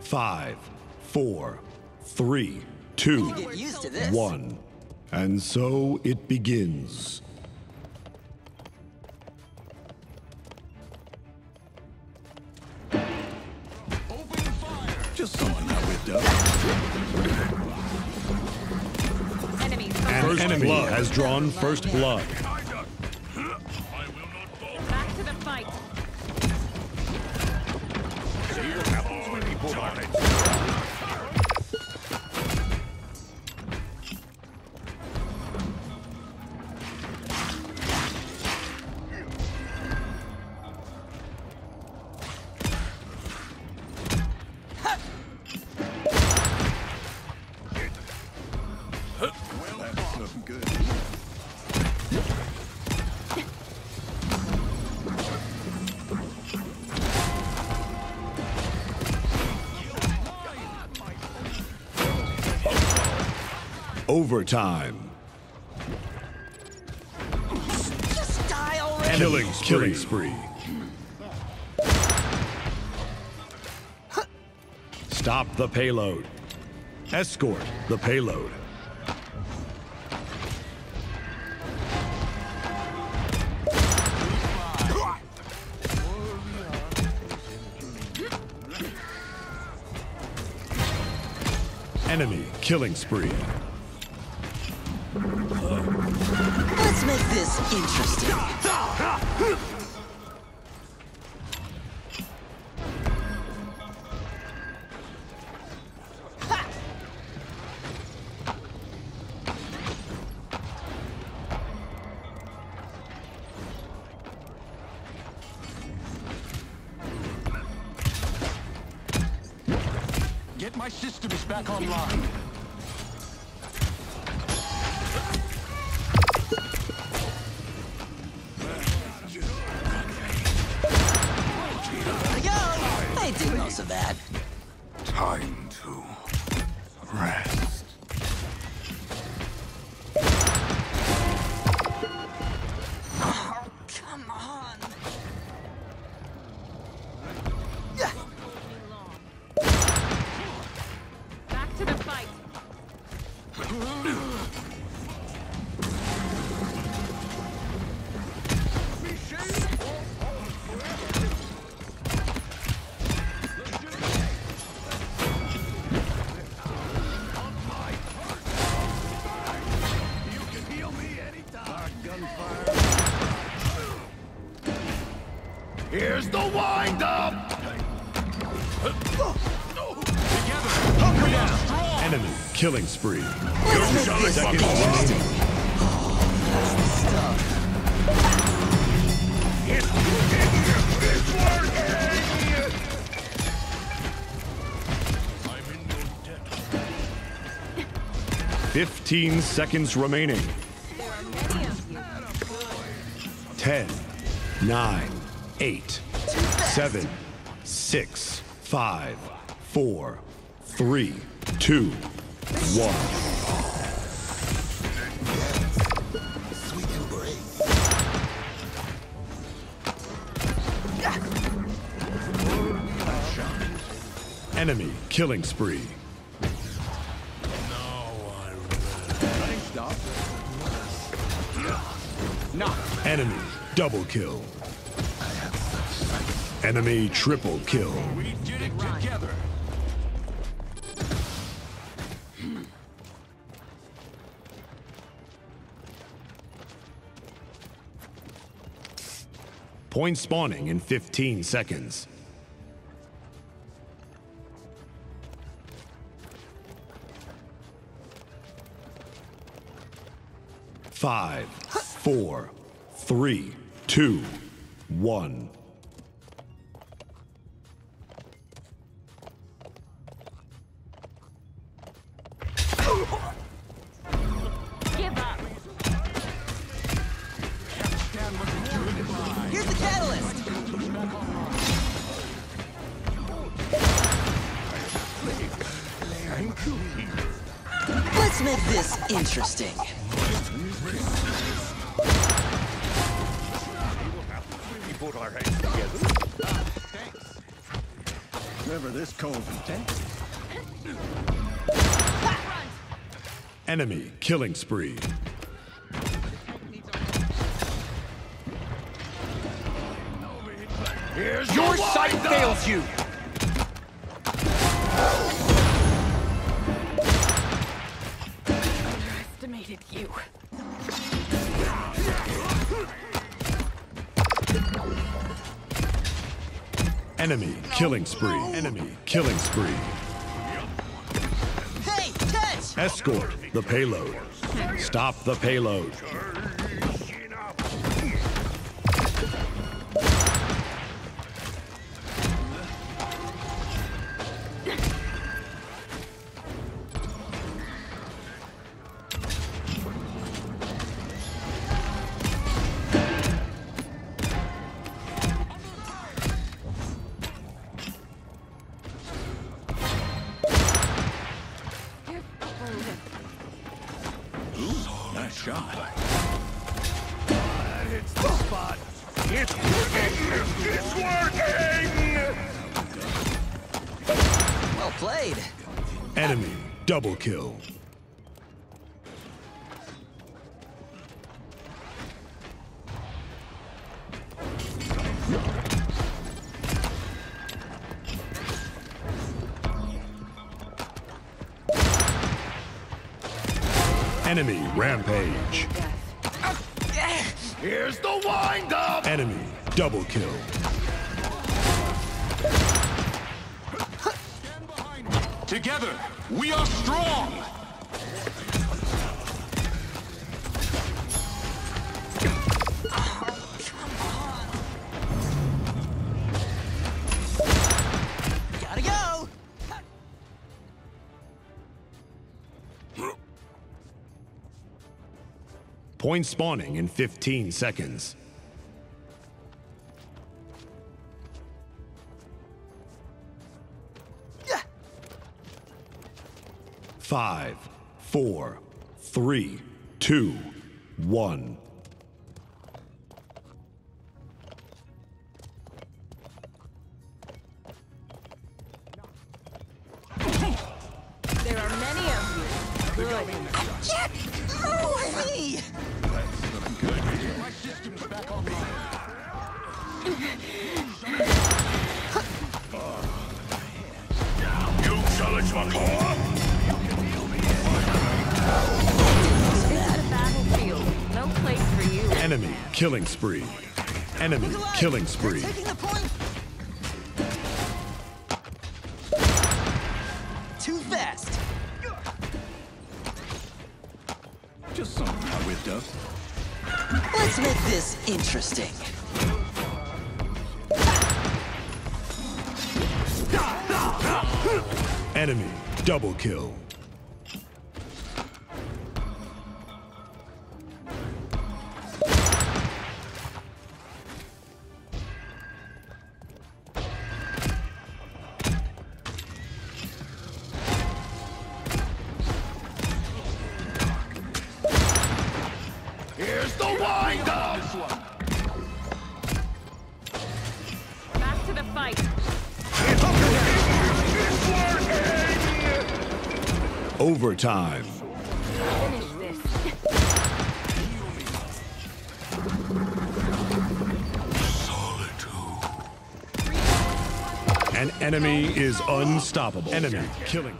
Five, four, three, two, Get used to this. one. And so it begins. Just someone that whipped up. Enemy. An enemy has drawn first blood. Overtime. Just die already. Killing spree. Killing spree. Stop the payload. Escort the payload. Enemy killing spree. Let's make this interesting. Get my systems back online. Here's the wind up. Enemy killing spree. Let's make this Seconds interesting. remaining. That's the. Fifteen seconds remaining. There are many of you. Ten, nine, eight, seven, six, five, four, three, two, one. Enemy killing spree. Knock. Enemy double kill. Enemy triple kill. We did it together. Point spawning in 15 seconds. Five, four, three, two, one. Here's the catalyst. Let's make this interesting. Never this cold and. Enemy killing spree. Here's your sight fails you. Estimated you. Enemy killing spree. Enemy killing spree. Escort the payload. Stop the payload. Shot. That hits the spot. It's working! It's working! Well played. Enemy double kill. Enemy rampage. Here's the wind up! Enemy double kill. Together, we are strong! Point spawning in 15 seconds. Yeah. Five, four, three, two, one. Good. My system's back online. You challenge my battlefield. No place for you. Enemy killing spree. Enemy killing spree. Too fast. Something I whipped up. Let's make this interesting. Enemy double kill. Overtime. An enemy is unstoppable. Enemy killing.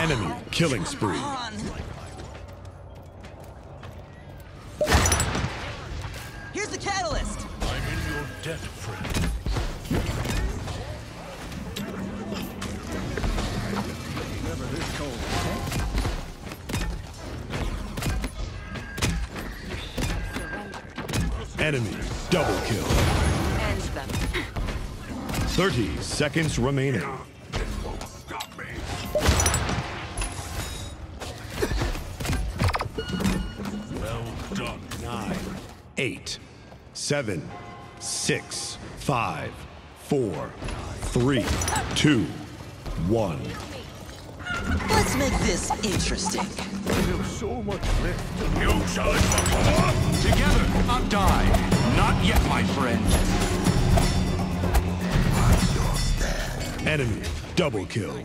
Enemy killing spree. Here's the catalyst. I'm in your debt, friend. Never this cold. Enemy double kill. End them. 30 seconds remaining. Eight, seven, six, five, four, three, two, one. Let's make this interesting. There's so much left. You challenge the power? Together, not die. Not yet, my friend. Enemy double kill.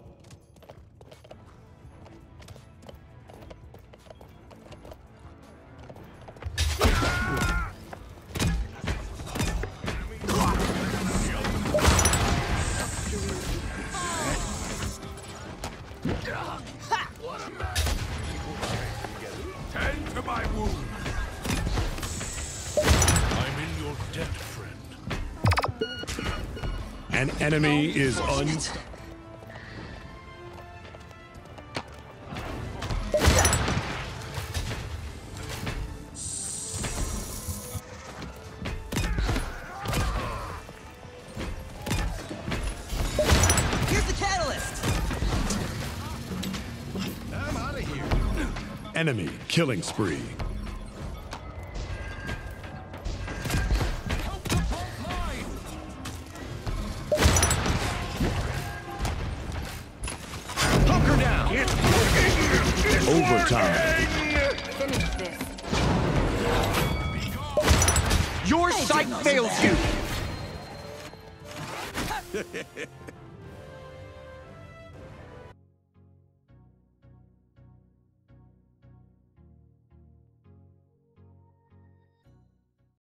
Enemy is un. Here's the catalyst. I'm out of here. Enemy killing spree. Overtime. Finish. Your sight fails that. you.